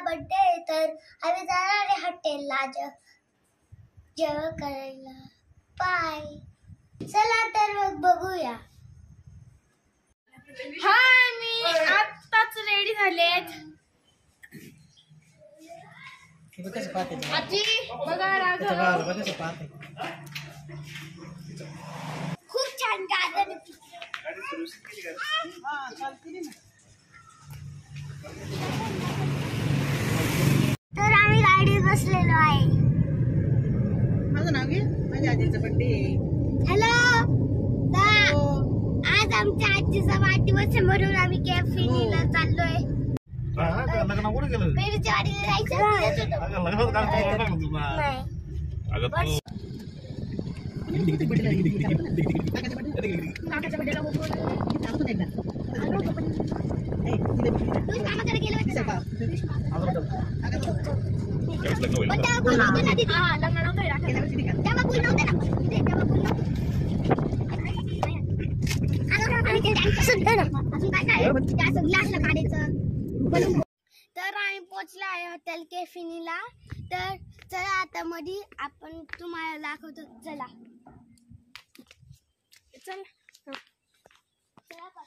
Birthday आहे तर आम्ही जाणार आहे हॉटेलला. जे जेवण करायला. बाय चला तर मग बघूया. हा मी आत्ताच रेडी झालेत? आजी बघा राघव. खूप छान तिथे. तर आम्ही गाडीत बसलेलो आहे. माझं नाव घे. माझ्या आजीचा बड्डे हॅलो आज आमच्या आजीचा वाढदिवस आहे म्हणून आम्ही कॅफेला चाललोय. लग्न कुठे गेलं पेरूच्या वाडीला जायचं त्यावेळेस लग्न होईल. तर आम्ही पोचलो आहे हॉटेल केफिनीला तर चला आता मध्ये आपण तुम्हाला दाखवतो. चला. चल. चला.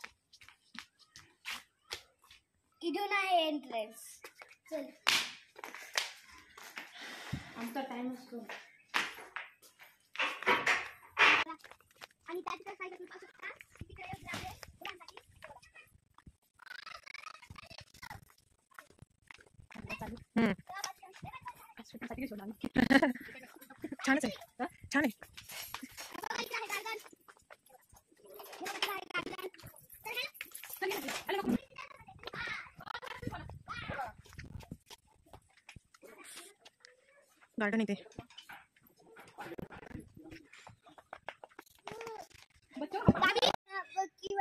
इथून आहे एंट्रन्स चल. आमचा टाइम असतो आणि त्याच्या साईडला तुम्ही शकता तिकडे आहे, फुलांसाठी. छानच आहे.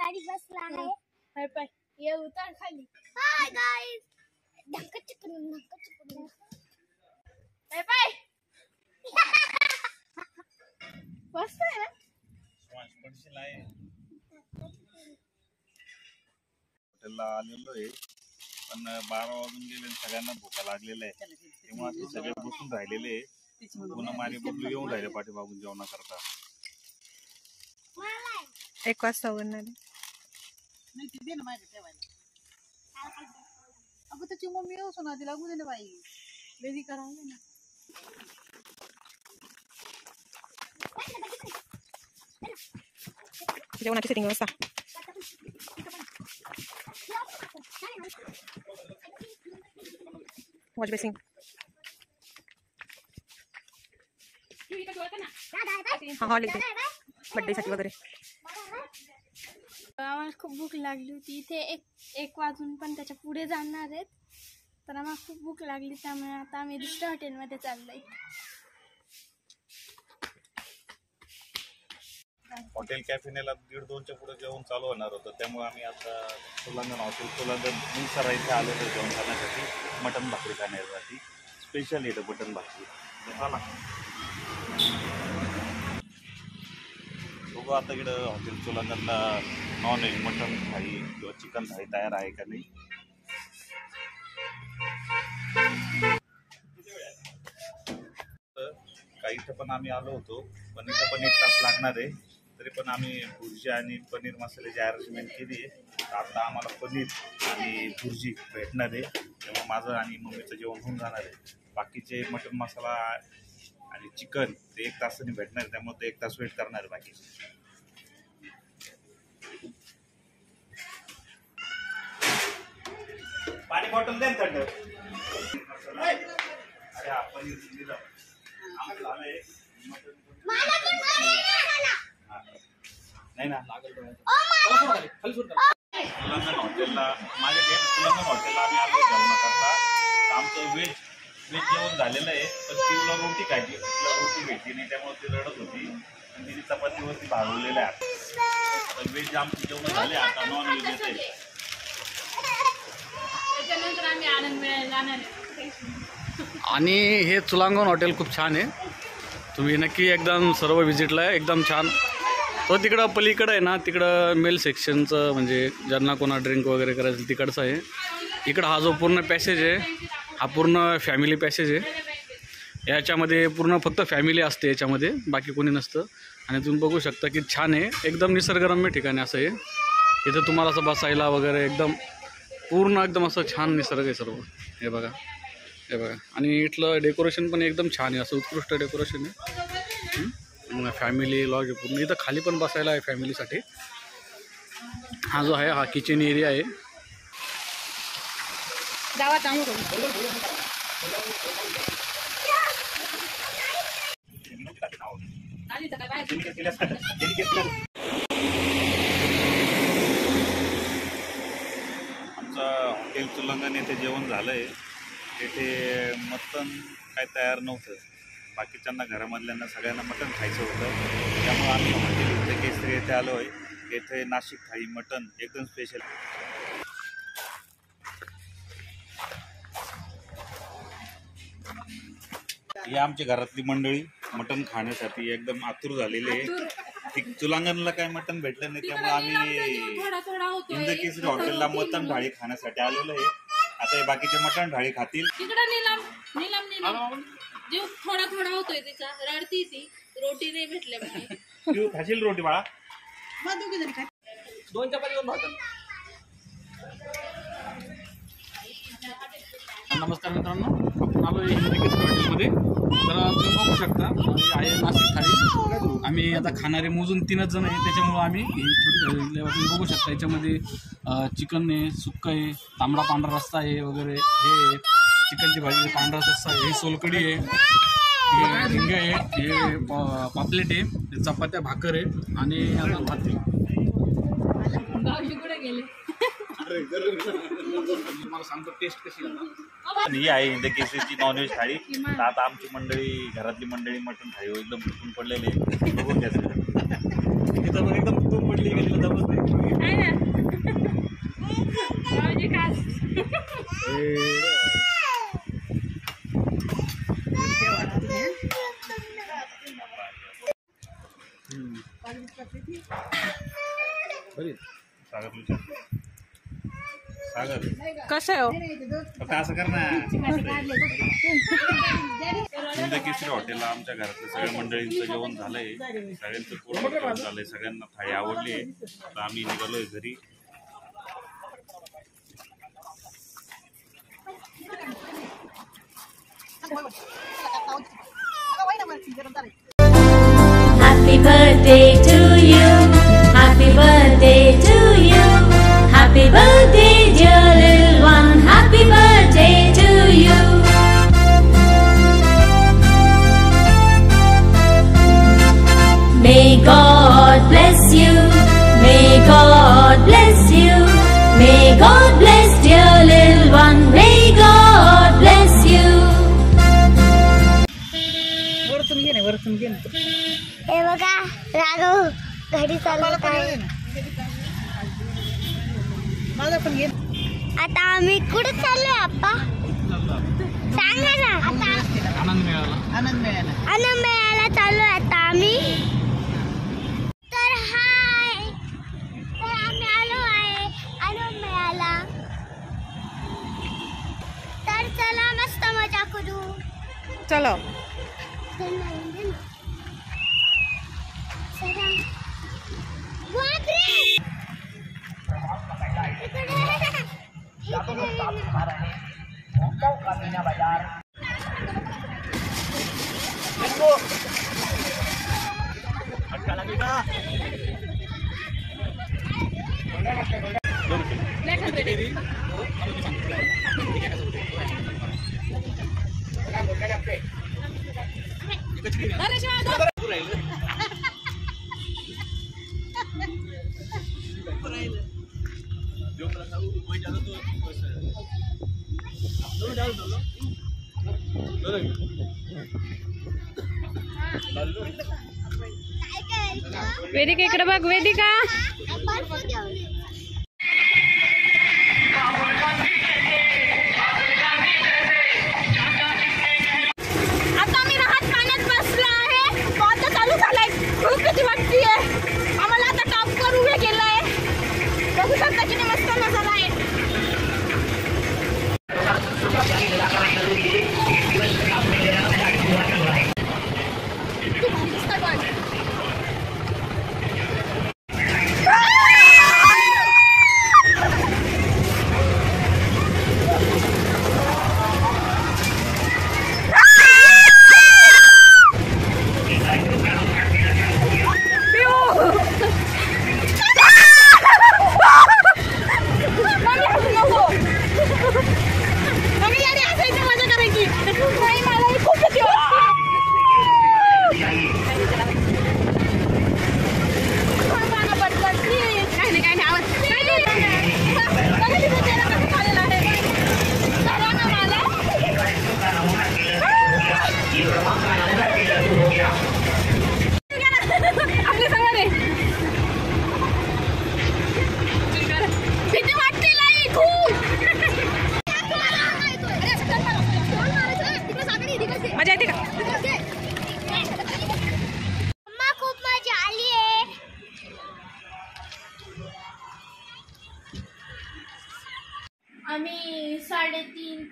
वाडी बसला आहे. हाय पाय. ये उतार खाली. हाय गाईज धक्का चिकन धक्का चिकन. हाय पाय. आहे ना? श्वास पडशील आहे. हॉटेलला आलेलो आहे. पण बारा वाजून गेले आणि सगळ्यांना भुका लागलेल्या आहे तेव्हा ते सगळे बसून राहिलेले आहे. पुन्हा मारी बबलू येऊन राहिले पाठीमागून जेवणा करता मला एक वाजता उघडणार नहीं दीदी ना मैं कहते अब तो चुमो मियो सुना दिला मुझे ना भाई बेबी कराएँगे ना जेवण किती व्यवस्था वॉश बेसिंग हाँ, हाँ बर्थडे बड्डेसाठी वगैरह। आम्हाला खूप भूक लागली होती. इथे एक एक वाजून पण त्याच्या पुढे जाणार आहेत. तर आम्हाला खूप भूक लागली त्यामुळे आता आम्ही दुसऱ्या हॉटेलमध्ये चाललोय. हॉटेल कॅफेनेला दीड दोनच्या पुढे जेवण चालू होणार होतं. त्यामुळे आम्ही आता सोलांगण हॉटेल सोलांगण निसरा इथे आलो होतो जेवण खाण्यासाठी मटन भाकरी खाण्यासाठी. स्पेशल येतं मटन भाकरी. चला. बघू आता इकडं हॉटेल सोलांगणला नॉन व्हेज मटन थाळी किंवा चिकन थाळी तयार आहे का नाही. तर काही इथं पण आम्ही आलो होतो पण इथं पण एक तास लागणार आहे. तरी पण आम्ही भुर्जी आणि पनीर मसाल्याची अरेंजमेंट केली आहे आता आम्हाला पनीर आणि भुर्जी भेटणार आहे. तेव्हा माझं आणि मम्मीचं जेवण होऊन जाणार आहे. बाकीचे मटन मसाला आणि चिकन ते एक तासाने भेटणार त्यामुळे ते एक तास वेट करणार बाकीचे पाणी बॉटल दे ना थंड. अरे दिलं नाही. नाही ना? ओ मला तेलंगण हॉटेलला माझ्या तेलंगण हॉटेलला आम्ही आलो तर आमचं व्हेज व्हेज जेवण झालेलं आहे पण तिला रोटी खायची तिला रोटी भेटली नाही त्यामुळे ती रडत होती. आणि तिने चपातीवरती भागवलेलं आहे पण व्हेज आमची जेवण झाले आता नॉन व्हेज येते त्याच्यानंतर आम्ही आनंद मिळायला जाणार आहे. आणि हे चुलांगण हॉटेल खूप छान आहे. तुम्ही नक्की एकदम सर्व व्हिजिटला आहे एकदम छान. तो तिकडं पलीकडं आहे ना तिकडं मेल सेक्शनचं म्हणजे ज्यांना कोणा ड्रिंक वगैरे करायचं तिकडचं आहे. इकडं हा जो पूर्ण पॅसेज आहे हा पूर्ण फॅमिली पॅसेज आहे. याच्यामध्ये पूर्ण फक्त फॅमिली असते याच्यामध्ये बाकी कोणी नसतं. आणि तुम्ही बघू शकता की छान आहे. एकदम निसर्गरम्य ठिकाण आहे असं आहे. इथं तुम्हाला असं बसायला वगैरे एकदम पूर्ण एकदम असं छान निसर्ग आहे सर्व. हे बघा. हे बघा. आणि इथलं डेकोरेशन पण एकदम छान आहे. असं उत्कृष्ट डेकोरेशन आहे. फॅमिली लॉज पूर्ण. इथं खाली पण बसायला आहे फॅमिलीसाठी हा जो आहे हा किचन एरिया आहे. जावा आमचं हॉटेल तुलंगण येथे जेवण झालं आहे तेथे मटण काय तयार नव्हतं. बाकीच्यांना घरामधल्यांना सगळ्यांना मटण खायचं होतं. त्यामुळे आम्ही हॉटेल इथे केसरी येथे आलो आहे येथे नाशिक थाळी मटण एकदम स्पेशल ही आमची घरातली मंडळी मटण खाण्यासाठी एकदम आतुर झालेली आहे. ती तुलांगणला काय मटण भेटलं नाही त्यामुळे आम्ही थोडा थोडा होतो इंदकेसरी हॉटेलला मटण ढाळी खाण्यासाठी आलेलो आहे. आता हे बाकीचे मटण ढाळी खातील. तिकडं निलाम निलाम निलाम. जीव थोडा थोडा होतोय तिचा. रडती ती. रोटी नाही भेटल्या म्हणे. तू खाशील रोटी बाळा. दोघी जणी काय नमस्कार मित्रांनो आपण आलो हॉटेलमध्ये तर तुम्ही बघू शकता ही आहे नाशिक थाळी आम्ही आता खाणारे मोजून तीनच जण आहे त्याच्यामुळं आम्ही ही छोटी. तुम्ही बघू शकता याच्यामध्ये चिकन आहे सुक्का आहे तांबडा पांढरा रस्सा आहे वगैरे हे. चिकनची भाजी पांढरा रस्सा आहे ही सोलकडी आहे हे झिंग आहे हे पापलेट आहे चपात्या भाकर आहे आणि आता भात तुम्हाला सांगतो टेस्ट कशी आता. आणि ही आहे इंदकेसरीची नॉनव्हेज थाळी. तर आता आमची मंडळी घरातली मंडळी मटण थाळी एकदम फुटून पडलेली आहे. बघून घ्या सगळं. एकदम तुटून पडली तिला दमच नाही. कसं आहे हो? फक्त असं कर ना. इंदकेसरी हॉटेलला आमच्या घरातल्या सगळ्या मंडळींचं जेवण झालंय. सगळ्यांचं पूर्ण जेवण झालंय. सगळ्यांना थाळी आवडली आहे तर आम्ही निघालोय घरी. Happy birthday to आम्ही तर हाय। तर आम्ही आलो आहे आनंद मेळ्याला तर चला मस्त मज़ा करू. चलो. चला. बापरे! इकडे. इकडे. काय करायचं वेदिका इकडे बघ वेदिका.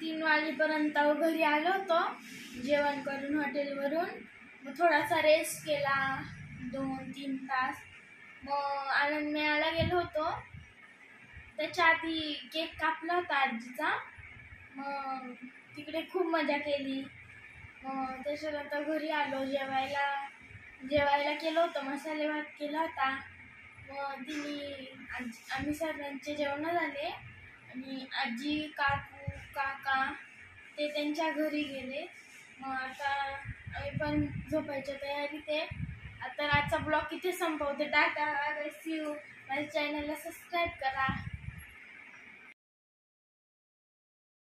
तीन वाजेपर्यंत घरी आलो होतो जेवण करून हॉटेलवरून. मग थोडासा रेस्ट केला दोन तीन तास. मग आनंद मेळायला गेलो होतो. त्याच्या आधी केक कापला होता आजीचा. मग तिकडे खूप मजा केली. मग त्याच्यानंतर घरी आलो जेवायला जेवायला केलं होतं मसाले भात केला होता. मग तिने आजी आम्ही सर्वांचे जेवण झाले. आणि आजी काप काका ते त्यांच्या घरी गेले. मग आता आम्ही पण झोपायच्या तयारीत आहे. आता आजचा ब्लॉग इथे संपवते. टाटा यू माझ्या चॅनलला सबस्क्राईब करा.